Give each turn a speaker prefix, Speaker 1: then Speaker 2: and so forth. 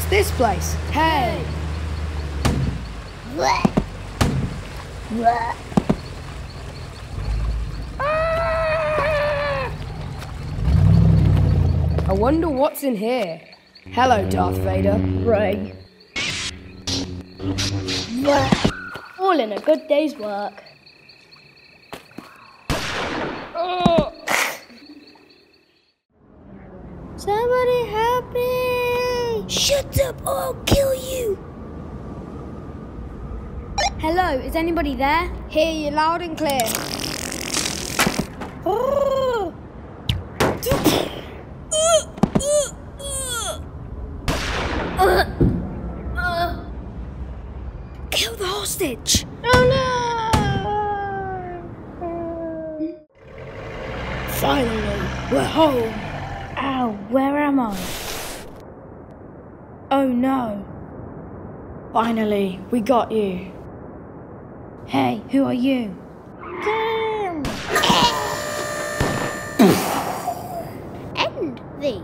Speaker 1: What's this place? Hey! Ah! I wonder what's in here. Hello, Darth Vader.
Speaker 2: Rey. All in a good day's work. Oh! Somebody help me!
Speaker 3: Shut up or I'll kill you!
Speaker 2: Hello, is anybody there?
Speaker 1: Hear you loud and clear.
Speaker 3: Kill the hostage! Oh no!
Speaker 1: Finally, we're home.
Speaker 2: Ow, where am I? Oh no! Finally, we got you. Hey, who are you? End thee.